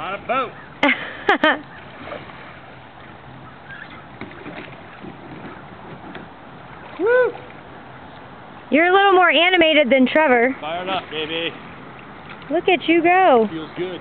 On a boat. Woo! You're a little more animated than Trevor. Fired up, baby. Look at you go. Feels good.